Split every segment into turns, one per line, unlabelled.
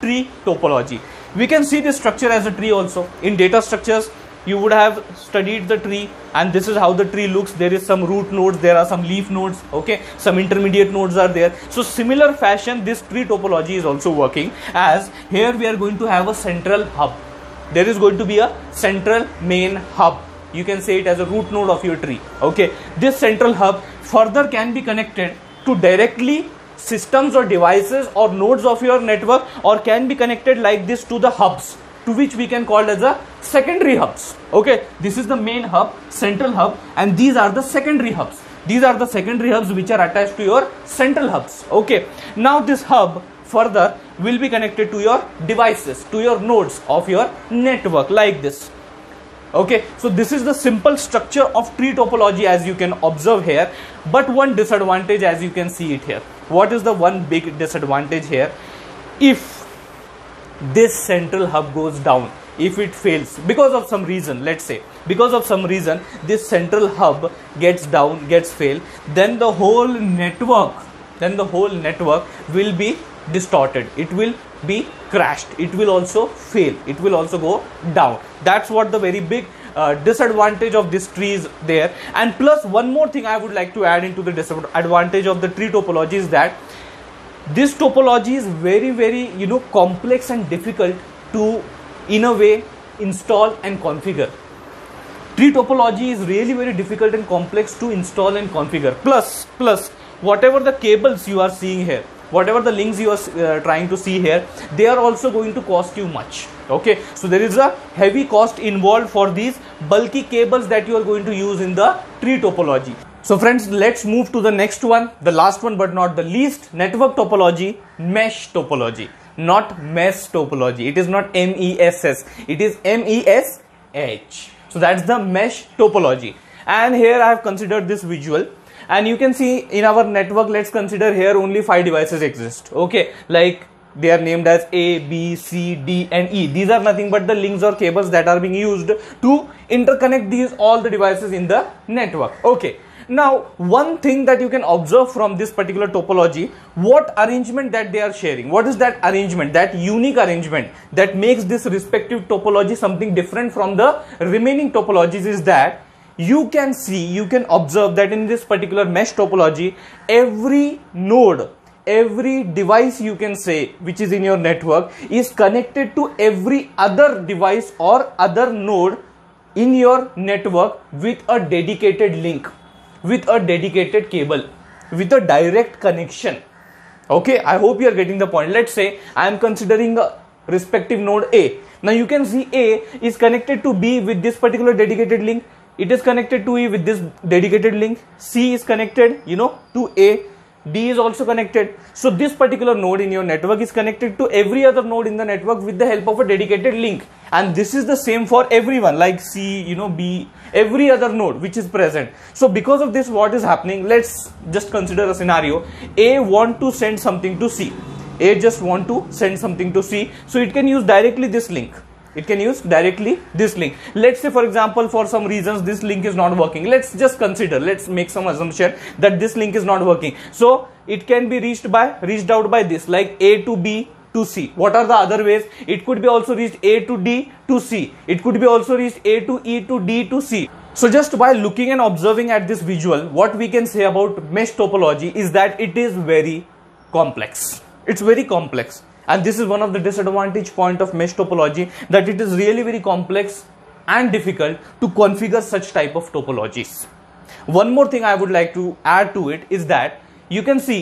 tree topology. We can see this structure as a tree also. In data structures, you would have studied the tree and this is how the tree looks. There is some root nodes there are some leaf nodes okay? Some intermediate nodes are there. So similar fashion this tree topology is also working as here we are going to have a central hub. There is going to be a central main hub. You can say it as a root node of your tree okay? This central hub further can be connected to directly systems or devices or nodes of your network or can be connected like this to the hubs to which we can call as a secondary hubs. Okay this is the main hub central hub and these are the secondary hubs. These are the secondary hubs which are attached to your central hubs. Okay now this hub further will be connected to your devices to your nodes of your network like this okay so this is the simple structure of tree topology as you can observe here but one disadvantage as you can see it here. What is the one big disadvantage here? If this central hub goes down if it fails because of some reason let's say because of some reason this central hub gets down gets fail then the whole network then the whole network will be distorted. It will be crashed. It will also fail. It will also go down. That's what the very big uh, disadvantage of this tree is there. And plus one more thing i would like to add into the disadvantage of the tree topology is that this topology is very very you know complex and difficult to in a way install and configure. Tree topology is really very difficult and complex to install and configure. Plus plus whatever the cables you are seeing here whatever the links you are uh, trying to see here they are also going to cost you much okay so there is a heavy cost involved for these bulky cables that you are going to use in the tree topology so friends, let's move to the next one, the last one but not the least, network topology, mesh topology, not mesh topology. It is not M-E-S-S, it is M-E-S-H. So that's the mesh topology. And here I have considered this visual and you can see in our network, let's consider here only five devices exist. Okay, like they are named as A, B, C, D and E. These are nothing but the links or cables that are being used to interconnect these all the devices in the network. Okay now, one thing that you can observe from this particular topology, what arrangement that they are sharing, what is that arrangement, that unique arrangement that makes this respective topology something different from the remaining topologies is that you can see, you can observe that in this particular mesh topology, every node every device you can say which is in your network is connected to every other device or other node in your network with a dedicated link with a dedicated cable with a direct connection. Okay i hope you are getting the point. Let's say i am considering a respective node a. Now you can see a is connected to b with this particular dedicated link it is connected to e with this dedicated link c is connected you know to a D is also connected. So this particular node in your network is connected to every other node in the network with the help of a dedicated link. And this is the same for everyone like C, you know, B, every other node which is present. So because of this, what is happening? Let's just consider a scenario. A want to send something to C. A just want to send something to C. So it can use directly this link it can use directly this link. Let's say for example for some reasons this link is not working. Let's just consider let's make some assumption that this link is not working. So it can be reached by reached out by this like a to b to c. What are the other ways? It could be also reached a to d to c. It could be also reached a to e to d to c. So just by looking and observing at this visual what we can say about mesh topology is that it is very complex. It's very complex and this is one of the disadvantage point of mesh topology that it is really very complex and difficult to configure such type of topologies. One more thing i would like to add to it is that you can see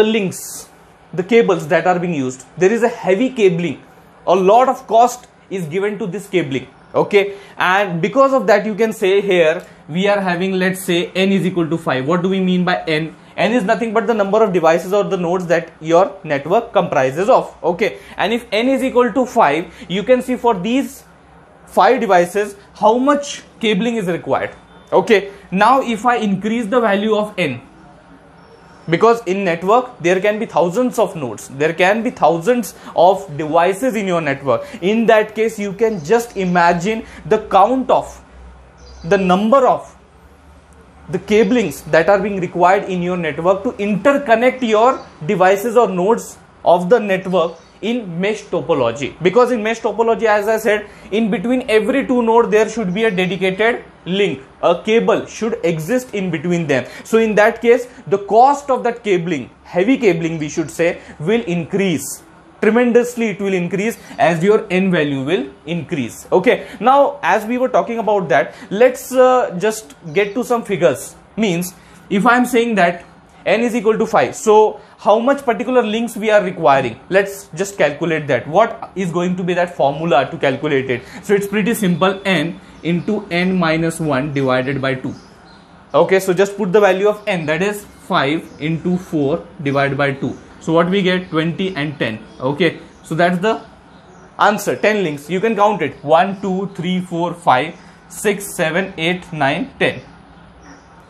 the links the cables that are being used. There is a heavy cabling. A lot of cost is given to this cabling okay? And because of that you can say here we are having let's say n is equal to 5 what do we mean by n n is nothing but the number of devices or the nodes that your network comprises of. Okay. And if n is equal to 5 you can see for these five devices how much cabling is required. Okay. Now if i increase the value of n because in network there can be thousands of nodes. There can be thousands of devices in your network. In that case you can just imagine the count of the number of the cablings that are being required in your network to interconnect your devices or nodes of the network in mesh topology. Because in mesh topology as i said in between every two node there should be a dedicated link. A cable should exist in between them. So in that case the cost of that cabling heavy cabling we should say will increase tremendously it will increase as your n value will increase. Okay. Now as we were talking about that let's uh, just get to some figures. Means if i am saying that n is equal to 5 so how much particular links we are requiring? Let's just calculate that. What is going to be that formula to calculate it? So it's pretty simple. n into n minus 1 divided by 2 okay. So just put the value of n that is 5 into 4 divided by 2 so what we get? 20 and 10 okay. So that's the answer. 10 links. You can count it. 1 2 3 4 5 6 7 8 9 10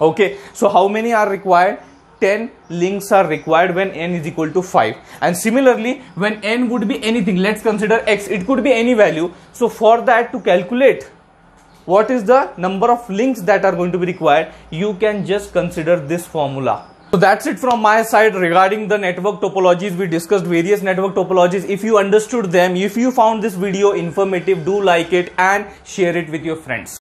okay. So how many are required? 10 links are required when n is equal to 5 and similarly when n would be anything let's consider x. It could be any value. So for that to calculate what is the number of links that are going to be required you can just consider this formula so that's it from my side regarding the network topologies. We discussed various network topologies. If you understood them if you found this video informative do like it and share it with your friends